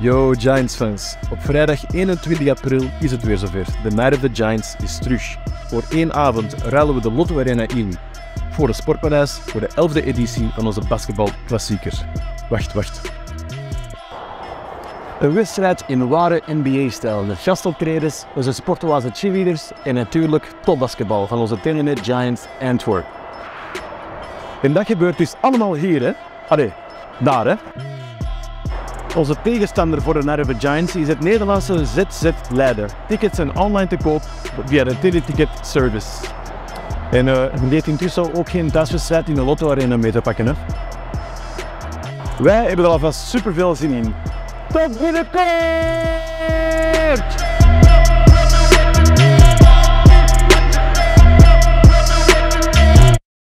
Yo Giants fans, op vrijdag 21 april is het weer zover. De Night of the Giants is terug. Voor één avond ruilen we de Lotto Arena in. Voor de Sportpaleis voor de 11e editie van onze basketbalklassieker. Wacht, wacht. Een wedstrijd in ware NBA-stijl. De gastoptredens, onze sportoase cheerleaders en natuurlijk topbasketbal van onze Telenet Giants Antwerp. En dat gebeurt dus allemaal hier, hè? Allee, daar, hè? Onze tegenstander voor de Narve Giants is het Nederlandse ZZ Leider. Tickets zijn online te koop via de Teleticket Service. En uh, intussen ook geen thuiswedstrijd in de Lotto Arena mee te pakken. Hè. Wij hebben er alvast super veel zin in. Tot binnenkort!